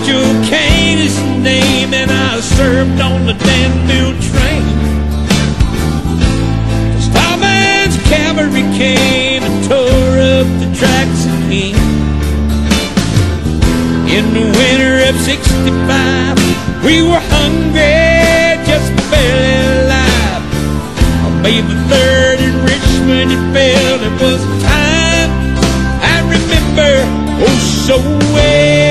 Caine is his name, and I served on the Danville train. The Stoneman's cavalry came and tore up the tracks again. In the winter of 65, we were hungry, just barely alive. On May the 3rd in Richmond, it felt it was time. I remember, oh, so well,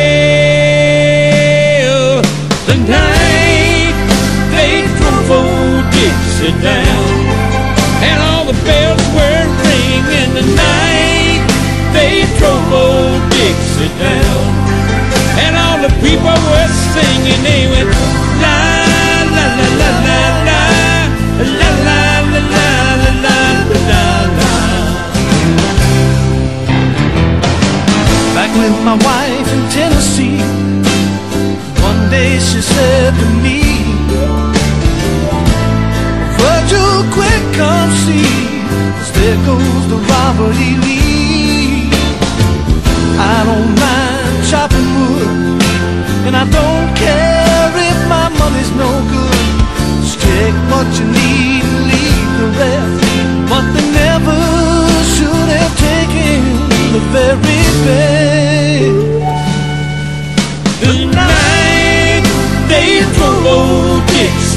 Dixie down. And all the people were singing, they went la la la la la la la la la la la la la. Back with my wife in Tennessee. One day she said to me, Virgil, quick, come see. 'cause there goes the Robert E.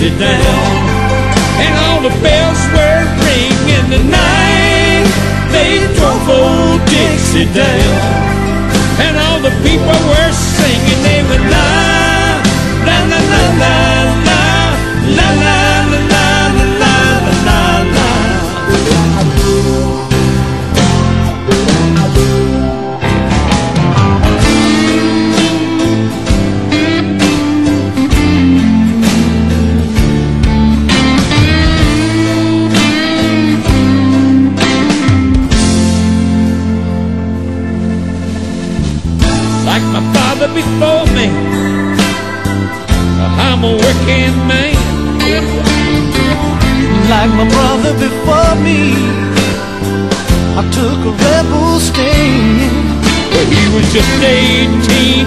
Dixie down, and all the bells were ringing. The night they drove old Dixie down, like my father before me. I'm a working man. Like my brother before me, I took a rebel stand. He was just 18,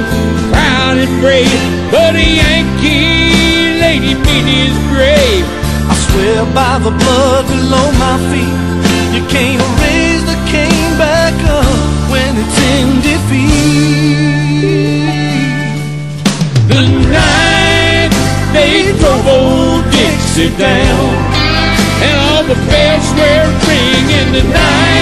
proud and brave. But a Yankee lady beat his grave. I swear by the blood below my feet, you can't raise the Caine back up when it's in defeat. Dixie down, and all the bells were ringing. In the